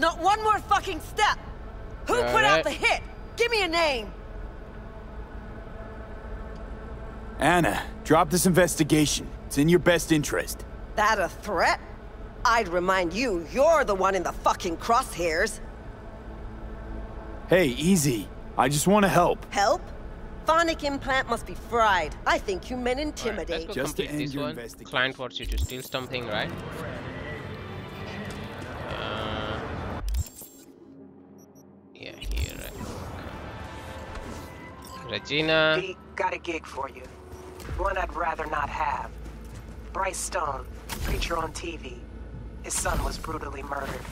Not one more fucking step! Who All put out the hit? Give me a name! Anna, drop this investigation. It's in your best interest. That a threat? I'd remind you, you're the one in the fucking crosshairs. Hey, easy. I just want to help. Help? Phonic implant must be fried. I think you men Alright, let's intimidate. go Just to end this your one. investigation. Client wants you to steal something, right? Regina. Pete, got a gig for you. One I'd rather not have. Bryce Stone, preacher on TV. His son was brutally murdered.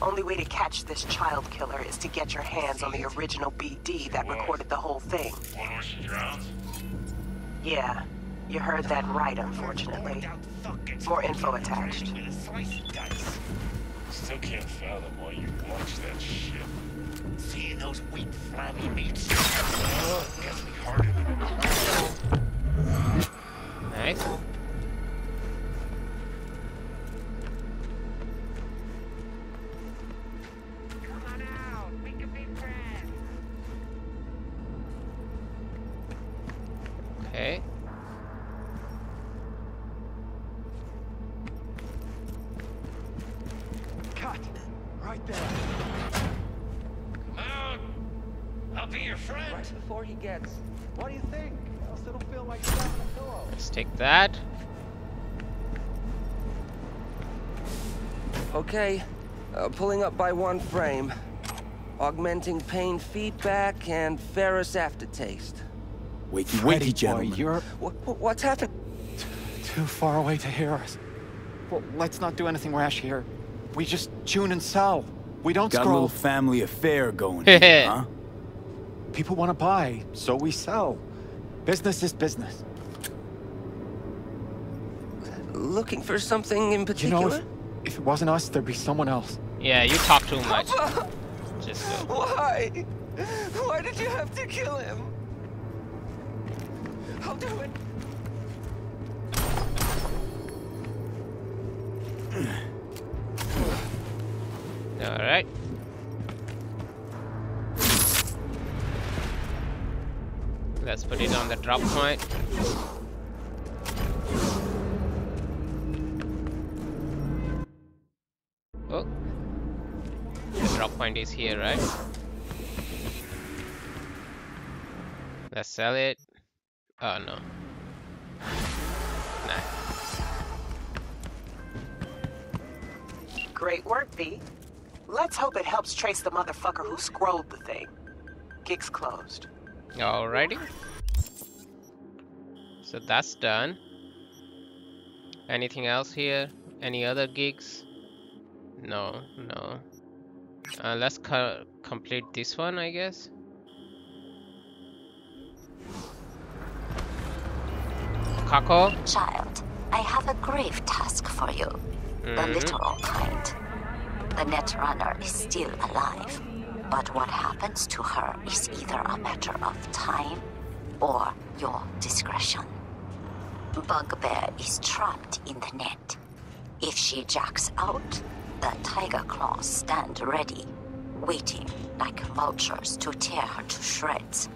Only way to catch this child killer is to get your hands on the original BD that recorded the whole thing. One where she drowns? Yeah, you heard that right, unfortunately. More info attached. Still can't fathom why you watch that shit. Seeing those weak, flabby meats uh, gets me harder than Nice. Okay, uh, pulling up by one frame. Augmenting pain feedback and ferrous aftertaste. Wakey, Ready, wakey, boy, gentlemen. You're What, what's happened? too far away to hear us. Well, let's not do anything rash here. We just tune and sell. We don't Got a little family affair going here, huh? People want to buy, so we sell. Business is business. Looking for something in particular? You particular? know, if, if it wasn't us, there'd be someone else. Yeah, you talk too much. Just go. Why? Why did you have to kill him? I'll do it. Alright. Let's put it on the drop point. Oh. The drop point is here, right? Let's sell it. Oh no. Nah. Great work, V. Let's hope it helps trace the motherfucker who scrolled the thing. Gig's closed. Alrighty. So that's done. Anything else here? Any other gigs? No, no. Uh, let's co complete this one, I guess. Kako? Child, I have a grave task for you. The Mhm. literal kind. The Netrunner is still alive, but what happens to her is either a matter of time or your discretion. Bugbear is trapped in the net. If she jacks out, the Tiger Claws stand ready, waiting like vultures to tear her to shreds.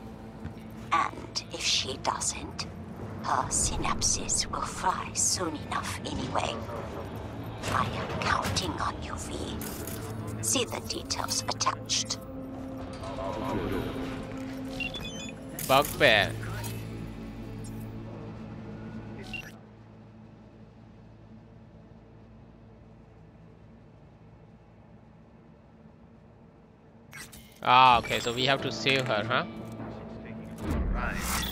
And if she doesn't, her synapses will fry soon enough anyway. I am counting on you, V. See the details attached. Bugbear. Ah, okay, so we have to save her, huh? Nice.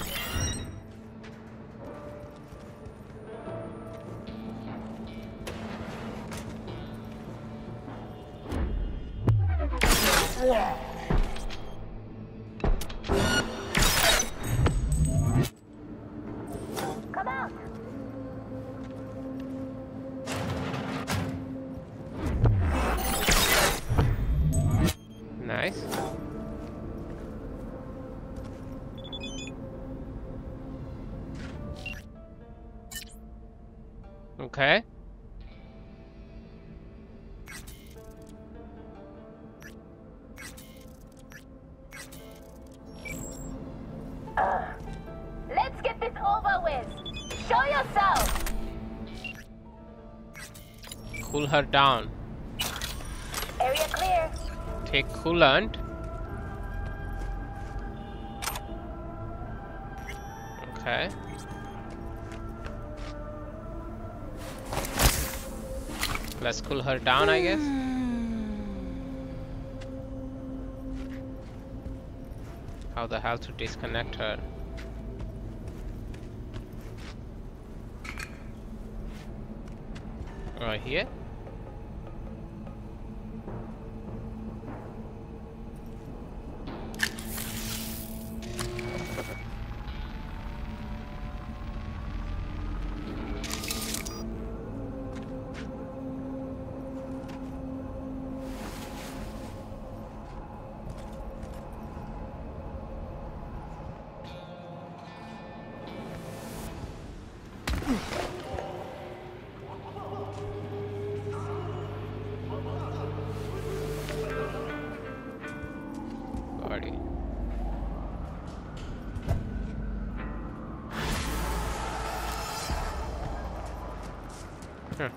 Her down. Area clear. Take coolant. Okay. Let's cool her down, I guess. How the hell to disconnect her? Right here? Hmm.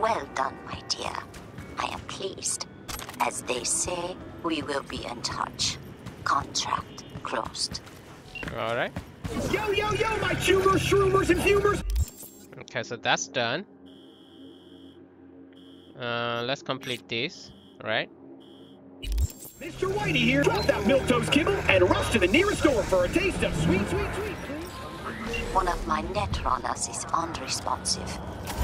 Well done, my dear. I am pleased. As they say, we will be in touch. Contract closed. Alright. Yo, yo, yo, my tumors, shroomers, and fumers! Okay, so that's done. Uh, let's complete this, right? Mr. Whitey here. Drop that milk-toast kibble and rush to the nearest store for a taste of sweet, sweet, sweet. One of my netrunners is unresponsive,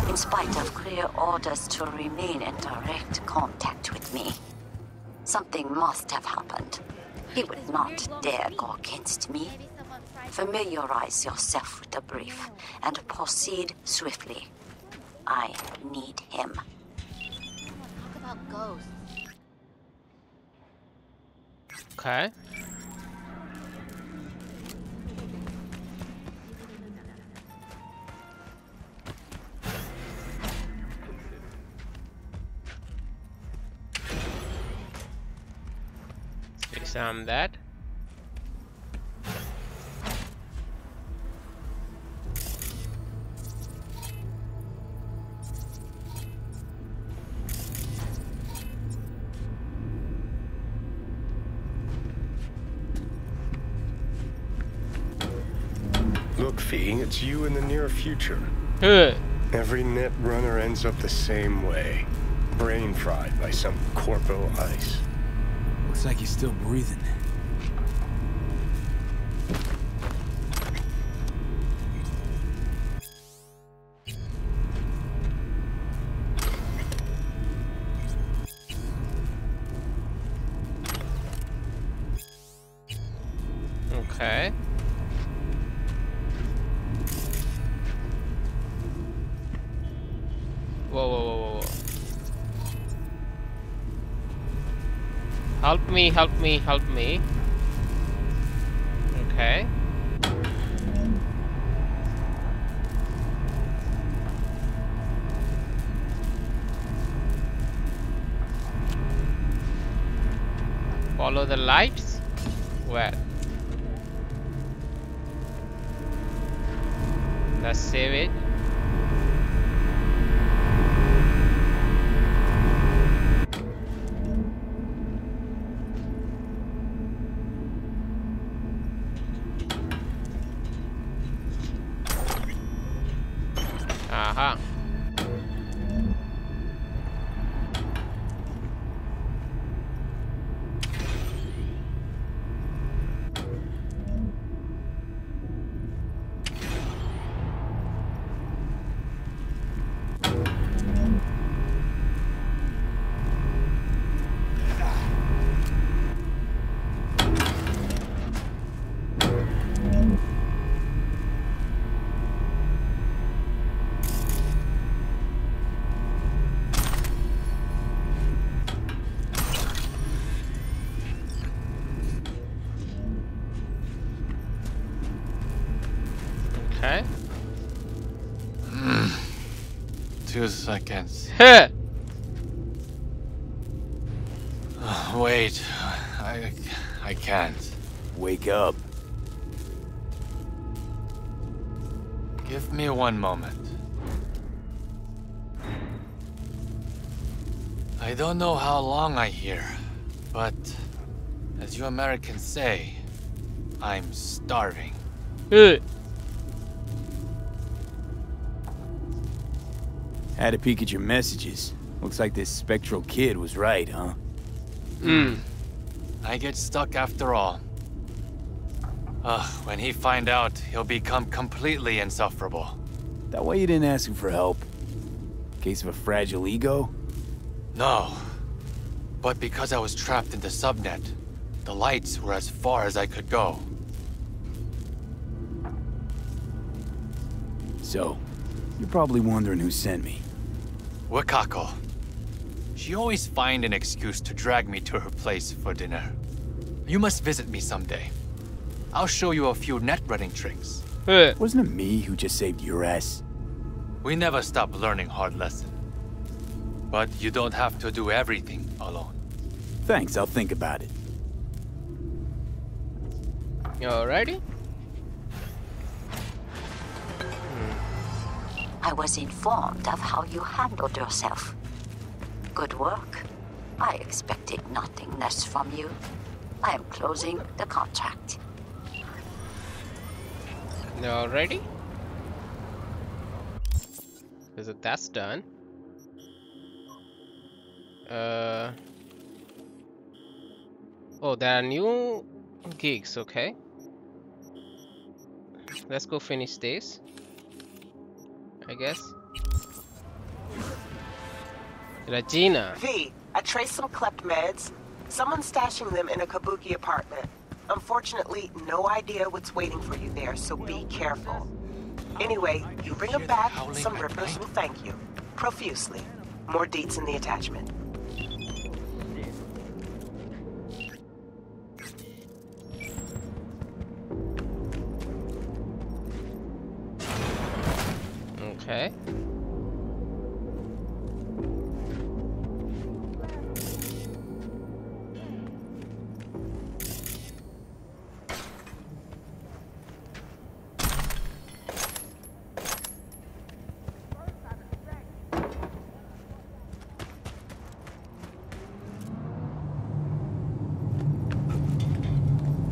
in spite of clear orders to remain in direct contact with me. Something must have happened. He would not dare go against me. Familiarize yourself with the brief and proceed swiftly. I need him. Talk about ghosts. Okay. Disarm that. Look, V, it's you in the near future. Huh. Every net runner ends up the same way. Brain fried by some corpo ice. Looks like he's still breathing. Me, help me, help me. Okay. Follow the lights? Where? Let's save it. Two seconds. Huh. Wait, I, I can't. wake up. Give me one moment. I don't know how long I here, but as you Americans say, I'm starving. Had a peek at your messages. Looks like this spectral kid was right, huh? Hmm. I get stuck after all. Ugh, when he find out, he'll become completely insufferable. That way you didn't ask him for help? Case of a fragile ego? No. But because I was trapped in the subnet, the lights were as far as I could go. So, you're probably wondering who sent me. Wakako. She always find an excuse to drag me to her place for dinner. You must visit me someday. I'll show you a few net running tricks. Wasn't it me who just saved your ass? We never stop learning hard lessons. But you don't have to do everything alone. Thanks, I'll think about it. Alrighty. I was informed of how you handled yourself. Good work. I expected nothing less from you. I am closing the contract. Alrighty. So that's done. Uh. Oh, there are new gigs. Okay. Let's go finish this. I guess. Regina. V, I traced some klept meds. Someone's stashing them in a Kabuki apartment. Unfortunately, no idea what's waiting for you there, so be careful. Anyway, you bring them back, some rippers will thank you. Profusely. More deets in the attachment. Okay.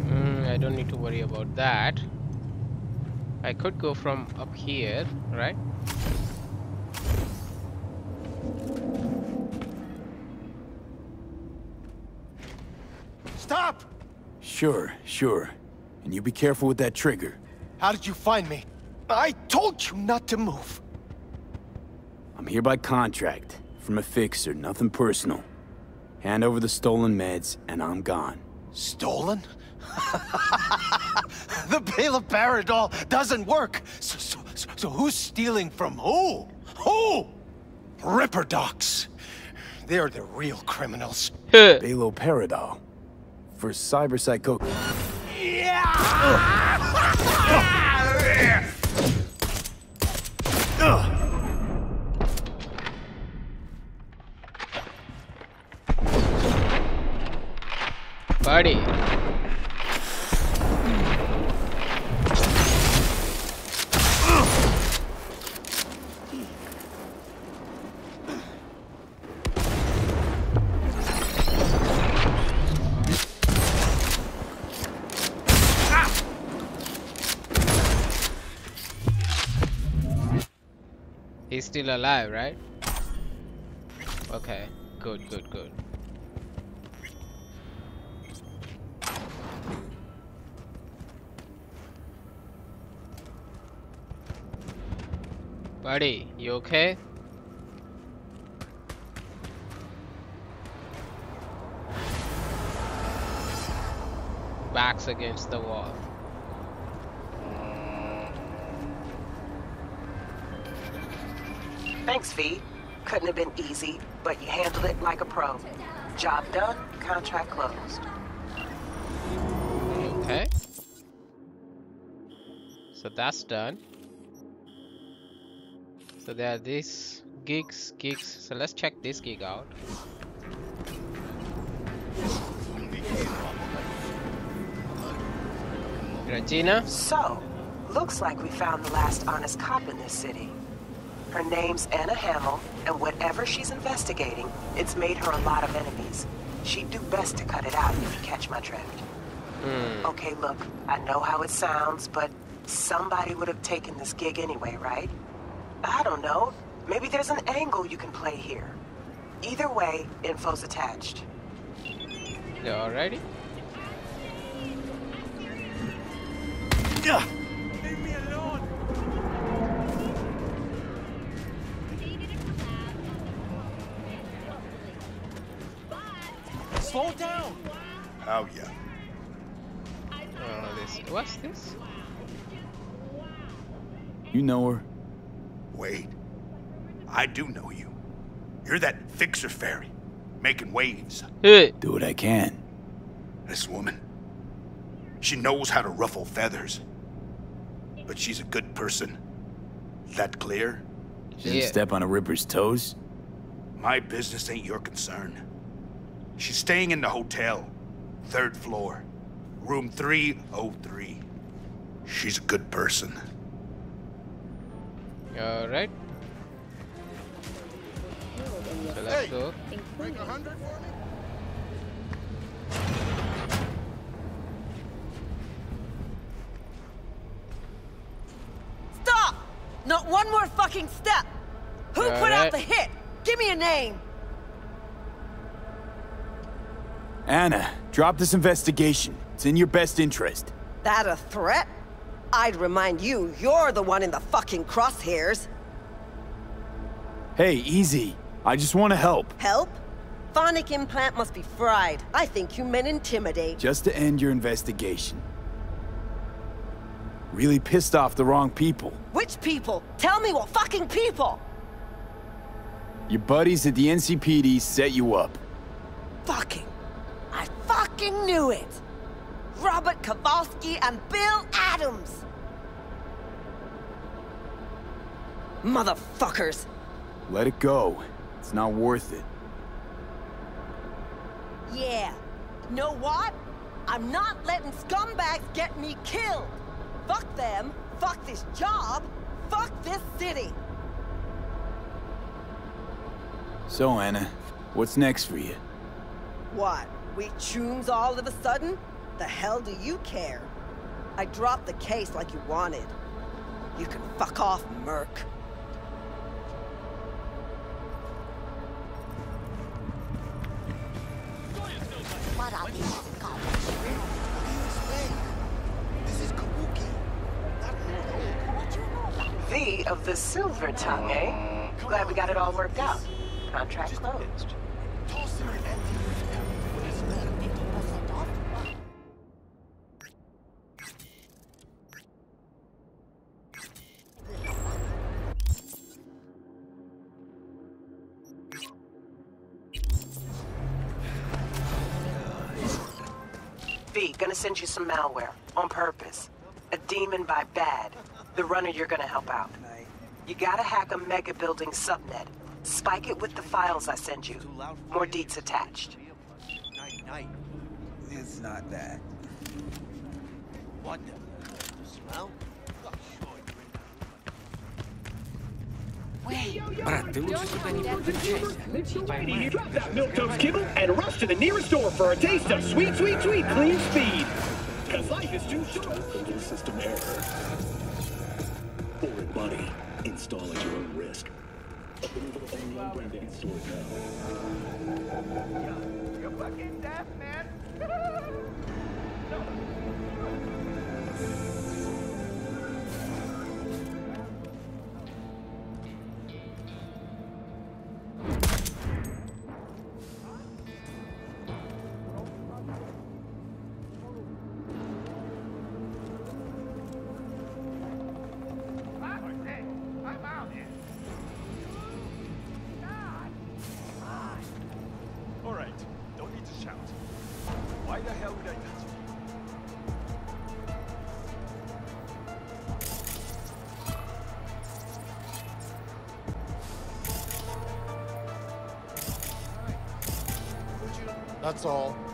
Mm, I don't need to worry about that. I could go from up here, right? Stop! Sure, sure. And you be careful with that trigger. How did you find me? I told you not to move. I'm here by contract. From a fixer, nothing personal. Hand over the stolen meds, and I'm gone. Stolen? the Bale of Paradol doesn't work. So, so, so, so who's stealing from who? Who? Ripper Docs. They're the real criminals. Balo Paradol. For cyber psycho. Buddy. He's still alive, right? Okay, good, good, good. Buddy, you okay? Backs against the wall. Thanks, V. Couldn't have been easy, but you handled it like a pro. Job done, contract closed. Okay. So that's done. So there are these gigs, gigs. So let's check this gig out. Regina? So, looks like we found the last honest cop in this city. Her name's Anna Hamill, and whatever she's investigating, it's made her a lot of enemies. She'd do best to cut it out if you catch my drift. Hmm. Okay, look, I know how it sounds, but somebody would have taken this gig anyway, right? I don't know. Maybe there's an angle you can play here. Either way, info's attached. Alrighty. Yeah. How yeah? Oh, this. What's this? You know her? Wait. I do know you. You're that fixer fairy, making waves. Hey. Do what I can. This woman. She knows how to ruffle feathers. But she's a good person. That clear? She didn't step on a Ripper's toes? My business ain't your concern. She's staying in the hotel, third floor, room 303. She's a good person. Alright. So let's go. Stop! Not one more fucking step! Who put Alright. out the hit? Give me a name! Anna, drop this investigation. It's in your best interest. That a threat? I'd remind you, you're the one in the fucking crosshairs. Hey, easy. I just want to help. Help? Phonic implant must be fried. I think you men intimidate. Just to end your investigation. Really pissed off the wrong people. Which people? Tell me what fucking people! Your buddies at the NCPD set you up. Fucking. I fucking knew it! Robert Kowalski and Bill Adams! Motherfuckers! Let it go. It's not worth it. Yeah. Know what? I'm not letting scumbags get me killed! Fuck them, fuck this job, fuck this city! So, Anna, what's next for you? What? We chooms all of a sudden? The hell do you care? I dropped the case like you wanted. You can fuck off, Merc. What are these This is Kabuki. V of the Silver Tongue, eh? Glad we got it all worked out. Contract closed. Gonna send you some malware. On purpose. A demon by bad. The runner you're gonna help out. You gotta hack a mega building subnet. Spike it with the files I send you. More deets attached. It's not that. What the? Smell? Брат, ты лучше сюда не подключайся. Whitey, drop that milquetoast kibble and rush to the nearest store for a taste of sweet, sweet, sweet clean speed. Cause life is too short. Total system error. Forward body. Install at your own risk. Available only on branded stores now. You're fucking deaf, man. That's all.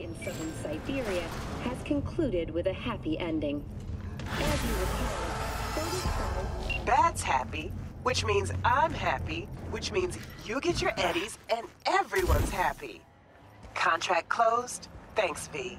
In southern Siberia has concluded with a happy ending. As you recall, That's happy, which means I'm happy, which means you get your eddies and everyone's happy. Contract closed. Thanks, V.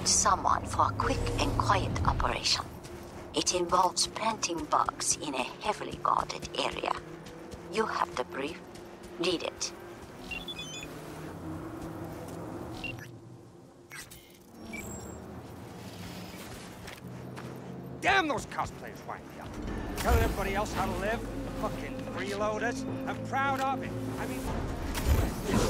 need someone for a quick and quiet operation. It involves planting bugs in a heavily guarded area. You have the brief. Read it. Damn those cosplayers wind me up. Telling everybody else how to live. Fucking freeloaders. I'm proud of it. I mean...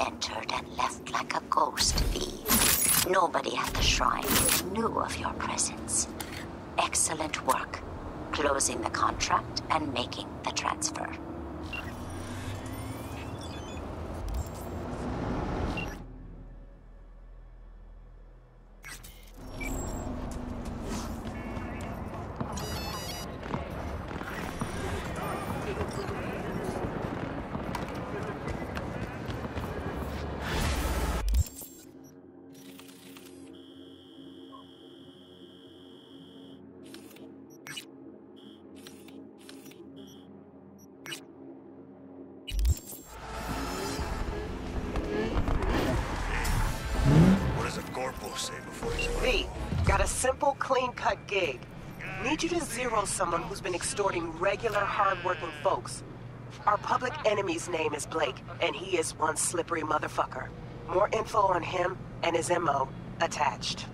entered and left like a ghost, V. Nobody at the shrine knew of your presence. Excellent work. Closing the contract and making the transfer. Someone who's been extorting regular, hard-working folks. Our public enemy's name is Blake, and he is one slippery motherfucker. More info on him and his MO attached.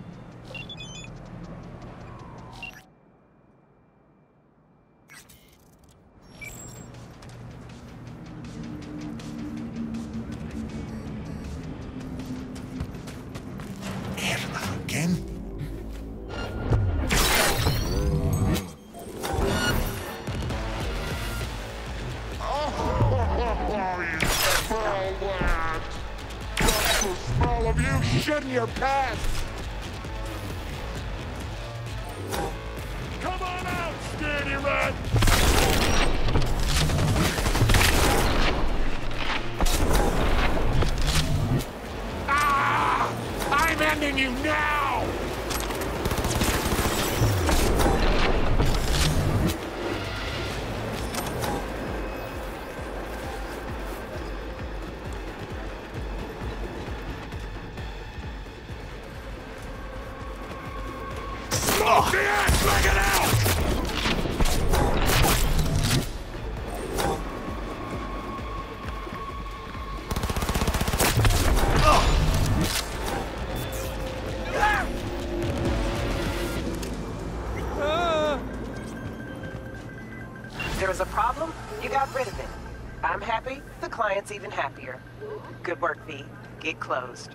You now! Gig closed.